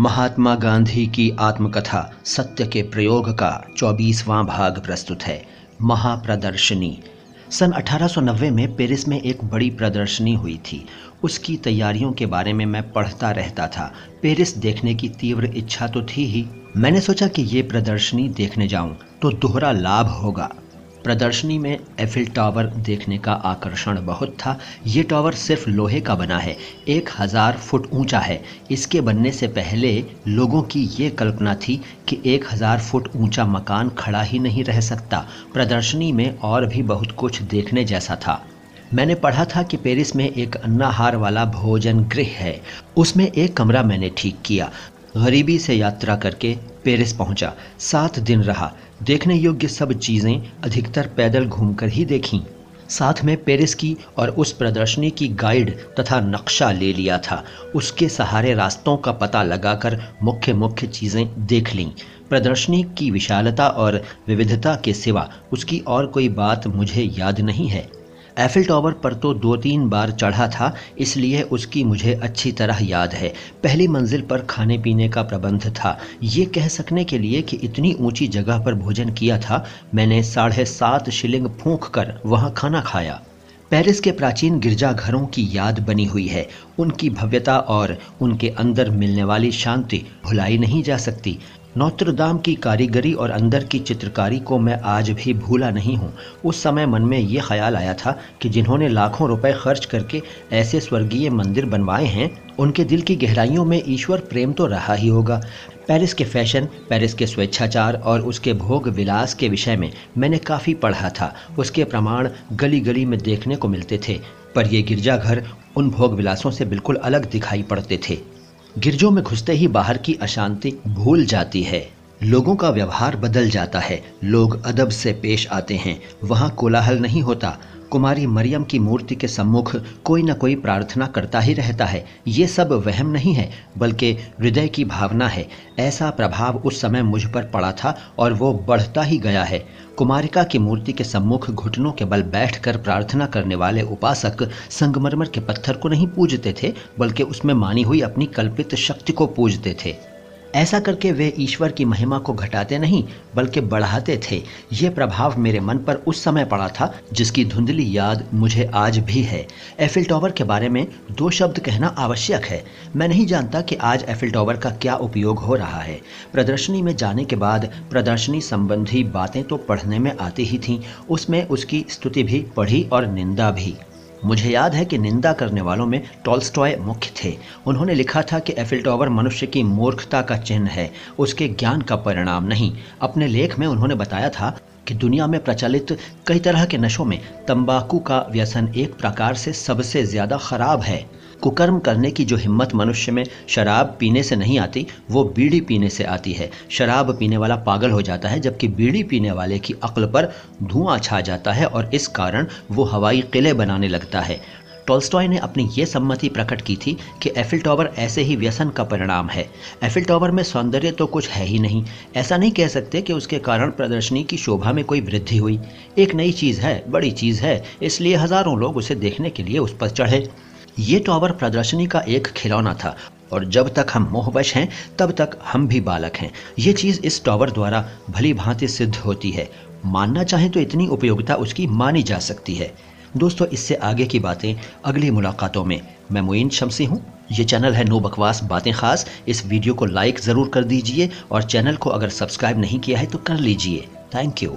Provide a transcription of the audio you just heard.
महात्मा गांधी की आत्मकथा सत्य के प्रयोग का चौबीसवां भाग प्रस्तुत है, महाप्रदर्शनी। सन 1890 में पेरिस में एक बड़ी प्रदर्शनी हुई थी। उसकी तैयारियों के बारे में मैं पढ़ता रहता था। पेरिस देखने की तीव्र इच्छा तो थी ही। मैंने सोचा कि ये प्रदर्शनी देखने जाऊँ तो दोहरा लाभ होगा। प्रदर्शनी में एफिल टावर देखने का आकर्षण बहुत था। ये टावर सिर्फ़ लोहे का बना है, एक हज़ार फुट ऊँचा है। इसके बनने से पहले लोगों की ये कल्पना थी कि एक हज़ार फुट ऊँचा मकान खड़ा ही नहीं रह सकता। प्रदर्शनी में और भी बहुत कुछ देखने जैसा था। मैंने पढ़ा था कि पेरिस में एक अन्नाहार वाला भोजन गृह है। उसमें एक कमरा मैंने ठीक किया। गरीबी से यात्रा करके पेरिस पहुँचा। सात दिन रहा। देखने योग्य सब चीज़ें अधिकतर पैदल घूमकर ही देखीं। साथ में पेरिस की और उस प्रदर्शनी की गाइड तथा नक्शा ले लिया था। उसके सहारे रास्तों का पता लगाकर मुख्य मुख्य चीज़ें देख लीं। प्रदर्शनी की विशालता और विविधता के सिवा उसकी और कोई बात मुझे याद नहीं है। एफिल टावर पर तो दो तीन बार चढ़ा था, इसलिए उसकी मुझे अच्छी तरह याद है। पहली मंजिल पर खाने पीने का प्रबंध था। ये कह सकने के लिए कि इतनी ऊँची जगह पर भोजन किया था, मैंने साढ़े सात शिलिंग फूंक कर वहाँ खाना खाया। पेरिस के प्राचीन गिरजाघरों की याद बनी हुई है। उनकी भव्यता और उनके अंदर मिलने वाली शांति भुलाई नहीं जा सकती। नौत्रदाम की कारीगरी और अंदर की चित्रकारी को मैं आज भी भूला नहीं हूँ। उस समय मन में ये ख्याल आया था कि जिन्होंने लाखों रुपए खर्च करके ऐसे स्वर्गीय मंदिर बनवाए हैं, उनके दिल की गहराइयों में ईश्वर प्रेम तो रहा ही होगा। पेरिस के फ़ैशन, पेरिस के स्वेच्छाचार और उसके भोग विलास के विषय में मैंने काफ़ी पढ़ा था। उसके प्रमाण गली गली में देखने को मिलते थे, पर ये गिरजाघर उन भोग विलासों से बिल्कुल अलग दिखाई पड़ते थे। गिरजों में घुसते ही बाहर की अशांति भूल जाती है। लोगों का व्यवहार बदल जाता है। लोग अदब से पेश आते हैं। वहाँ कोलाहल नहीं होता। कुमारी मरियम की मूर्ति के सम्मुख कोई न कोई प्रार्थना करता ही रहता है। ये सब वहम नहीं है, बल्कि हृदय की भावना है। ऐसा प्रभाव उस समय मुझ पर पड़ा था और वो बढ़ता ही गया है। कुमारिका की मूर्ति के सम्मुख घुटनों के बल बैठकर प्रार्थना करने वाले उपासक संगमरमर के पत्थर को नहीं पूजते थे, बल्कि उसमें मानी हुई अपनी कल्पित शक्ति को पूजते थे। ऐसा करके वे ईश्वर की महिमा को घटाते नहीं, बल्कि बढ़ाते थे। ये प्रभाव मेरे मन पर उस समय पड़ा था, जिसकी धुंधली याद मुझे आज भी है। एफिल टावर के बारे में दो शब्द कहना आवश्यक है। मैं नहीं जानता कि आज एफिल टावर का क्या उपयोग हो रहा है। प्रदर्शनी में जाने के बाद प्रदर्शनी संबंधी बातें तो पढ़ने में आती ही थीं, उसमें उसकी स्तुति भी, पढ़ी और निंदा भी। मुझे याद है कि निंदा करने वालों में टॉल्स्टॉय मुख्य थे। उन्होंने लिखा था कि एफिल टॉवर मनुष्य की मूर्खता का चिन्ह है, उसके ज्ञान का परिणाम नहीं। अपने लेख में उन्होंने बताया था कि दुनिया में प्रचलित कई तरह के नशों में तंबाकू का व्यसन एक प्रकार से सबसे ज़्यादा खराब है। कुकर्म करने की जो हिम्मत मनुष्य में शराब पीने से नहीं आती, वो बीड़ी पीने से आती है। शराब पीने वाला पागल हो जाता है, जबकि बीड़ी पीने वाले की अक्ल पर धुआँ छा जाता है और इस कारण वो हवाई किले बनाने लगता है। टॉल्स्टॉय ने अपनी ये सम्मति प्रकट की थी कि एफिल टावर ऐसे ही व्यसन का परिणाम है। एफिल टावर में सौंदर्य तो कुछ है ही नहीं। ऐसा नहीं कह सकते कि उसके कारण प्रदर्शनी की शोभा में कोई वृद्धि हुई। एक नई चीज़ है, बड़ी चीज़ है, इसलिए हज़ारों लोग उसे देखने के लिए उस पर चढ़े। ये टावर प्रदर्शनी का एक खिलौना था और जब तक हम मोहबश हैं, तब तक हम भी बालक हैं। ये चीज़ इस टॉवर द्वारा भली भांति सिद्ध होती है। मानना चाहें तो इतनी उपयोगिता उसकी मानी जा सकती है। दोस्तों, इससे आगे की बातें अगली मुलाकातों में। मैं मुइन शमसी हूँ। ये चैनल है नो बकवास, बातें खास। इस वीडियो को लाइक ज़रूर कर दीजिए और चैनल को अगर सब्सक्राइब नहीं किया है तो कर लीजिए। Thank you.